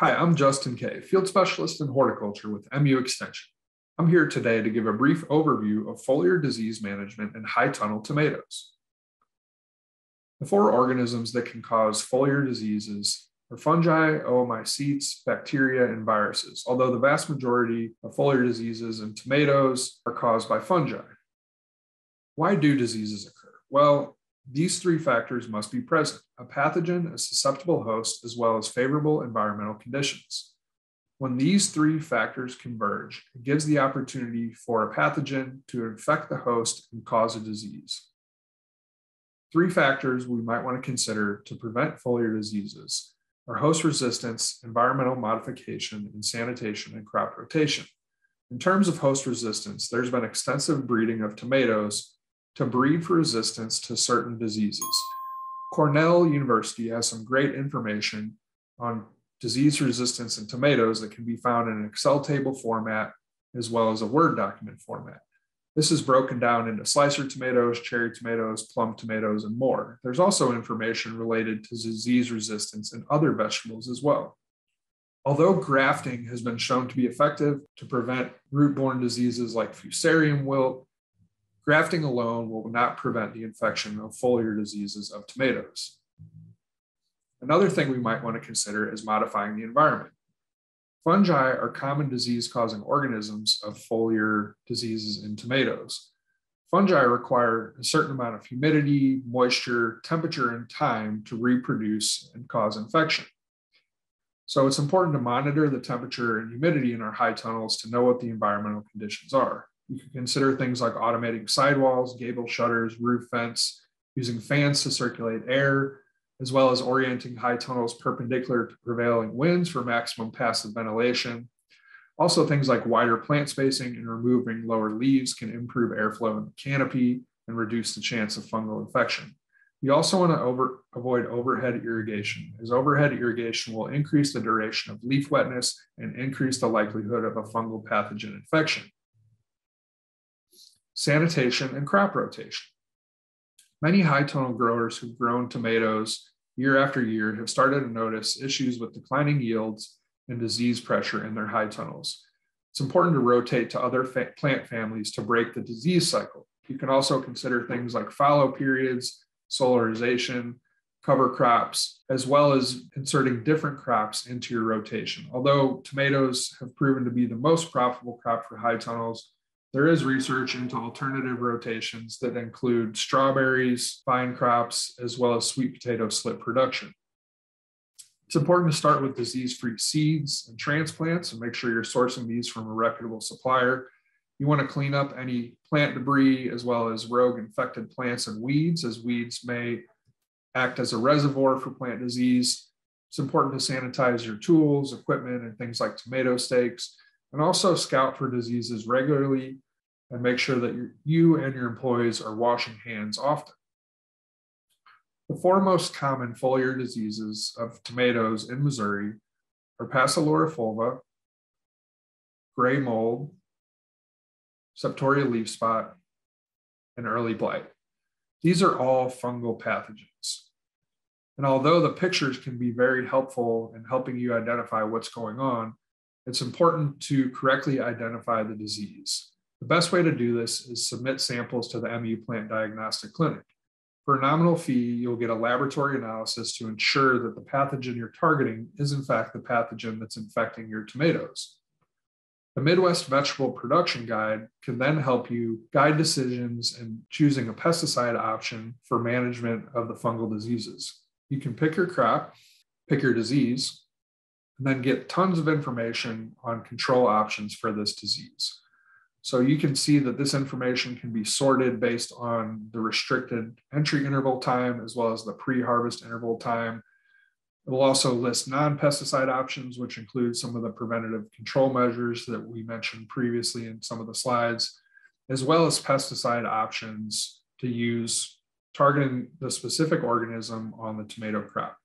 Hi, I'm Justin Keay, Field Specialist in Horticulture with MU Extension. I'm here today to give a brief overview of foliar disease management in high tunnel tomatoes. The four organisms that can cause foliar diseases are fungi, oomycetes, bacteria, and viruses, although the vast majority of foliar diseases in tomatoes are caused by fungi. Why do diseases occur? Well, these three factors must be present a pathogen, a susceptible host, as well as favorable environmental conditions. When these three factors converge, it gives the opportunity for a pathogen to infect the host and cause a disease. Three factors we might want to consider to prevent foliar diseases are host resistance, environmental modification, and sanitation and crop rotation. In terms of host resistance, there's been extensive breeding of tomatoes to breed for resistance to certain diseases. Cornell University has some great information on disease resistance in tomatoes that can be found in an Excel table format as well as a Word document format. This is broken down into slicer tomatoes, cherry tomatoes, plum tomatoes, and more. There's also information related to disease resistance in other vegetables as well. Although grafting has been shown to be effective to prevent root borne diseases like fusarium wilt, Grafting alone will not prevent the infection of foliar diseases of tomatoes. Another thing we might want to consider is modifying the environment. Fungi are common disease causing organisms of foliar diseases in tomatoes. Fungi require a certain amount of humidity, moisture, temperature, and time to reproduce and cause infection. So it's important to monitor the temperature and humidity in our high tunnels to know what the environmental conditions are. You can consider things like automating sidewalls, gable shutters, roof vents, using fans to circulate air, as well as orienting high tunnels perpendicular to prevailing winds for maximum passive ventilation. Also, things like wider plant spacing and removing lower leaves can improve airflow in the canopy and reduce the chance of fungal infection. You also want to over, avoid overhead irrigation, as overhead irrigation will increase the duration of leaf wetness and increase the likelihood of a fungal pathogen infection sanitation, and crop rotation. Many high tunnel growers who've grown tomatoes year after year have started to notice issues with declining yields and disease pressure in their high tunnels. It's important to rotate to other fa- plant families to break the disease cycle. You can also consider things like fallow periods, solarization, cover crops, as well as inserting different crops into your rotation. Although tomatoes have proven to be the most profitable crop for high tunnels, there is research into alternative rotations that include strawberries, vine crops, as well as sweet potato slip production. It's important to start with disease free seeds and transplants and make sure you're sourcing these from a reputable supplier. You want to clean up any plant debris as well as rogue infected plants and weeds, as weeds may act as a reservoir for plant disease. It's important to sanitize your tools, equipment, and things like tomato stakes and also scout for diseases regularly and make sure that you and your employees are washing hands often. The four most common foliar diseases of tomatoes in Missouri are Passalora fulva, gray mold, septoria leaf spot, and early blight. These are all fungal pathogens. And although the pictures can be very helpful in helping you identify what's going on, it's important to correctly identify the disease. The best way to do this is submit samples to the MU Plant Diagnostic Clinic. For a nominal fee, you'll get a laboratory analysis to ensure that the pathogen you're targeting is, in fact, the pathogen that's infecting your tomatoes. The Midwest Vegetable Production Guide can then help you guide decisions in choosing a pesticide option for management of the fungal diseases. You can pick your crop, pick your disease, and then get tons of information on control options for this disease. So you can see that this information can be sorted based on the restricted entry interval time as well as the pre-harvest interval time. It will also list non-pesticide options, which include some of the preventative control measures that we mentioned previously in some of the slides, as well as pesticide options to use targeting the specific organism on the tomato crop.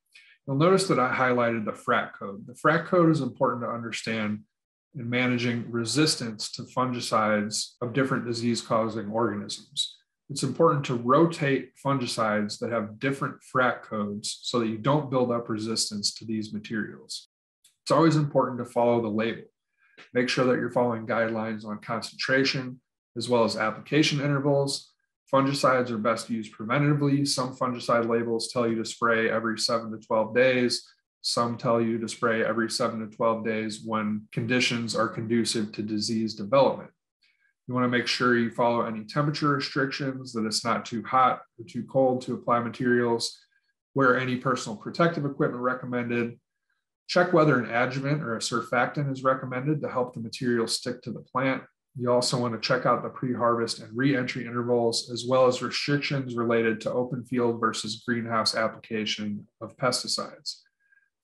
You'll notice that I highlighted the FRAC code. The FRAC code is important to understand in managing resistance to fungicides of different disease causing organisms. It's important to rotate fungicides that have different FRAC codes so that you don't build up resistance to these materials. It's always important to follow the label. Make sure that you're following guidelines on concentration as well as application intervals. Fungicides are best used preventatively. Some fungicide labels tell you to spray every seven to 12 days. Some tell you to spray every seven to 12 days when conditions are conducive to disease development. You want to make sure you follow any temperature restrictions, that it's not too hot or too cold to apply materials, wear any personal protective equipment recommended, check whether an adjuvant or a surfactant is recommended to help the material stick to the plant. You also want to check out the pre-harvest and re-entry intervals, as well as restrictions related to open field versus greenhouse application of pesticides.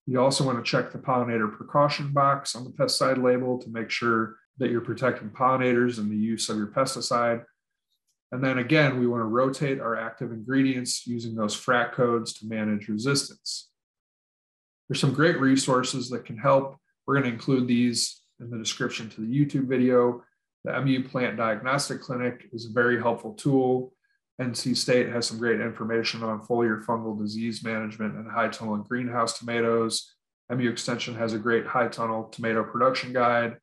You also want to check the pollinator precaution box on the pesticide label to make sure that you're protecting pollinators and the use of your pesticide. And then again, we want to rotate our active ingredients using those FRAC codes to manage resistance. There's some great resources that can help. We're going to include these in the description to the YouTube video. The MU Plant Diagnostic Clinic is a very helpful tool. NC State has some great information on foliar fungal disease management and high tunnel and greenhouse tomatoes. MU Extension has a great high tunnel tomato production guide.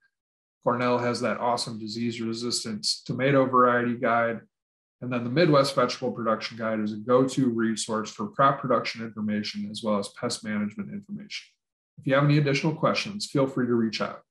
Cornell has that awesome disease resistance tomato variety guide. And then the Midwest Vegetable Production Guide is a go to resource for crop production information as well as pest management information. If you have any additional questions, feel free to reach out.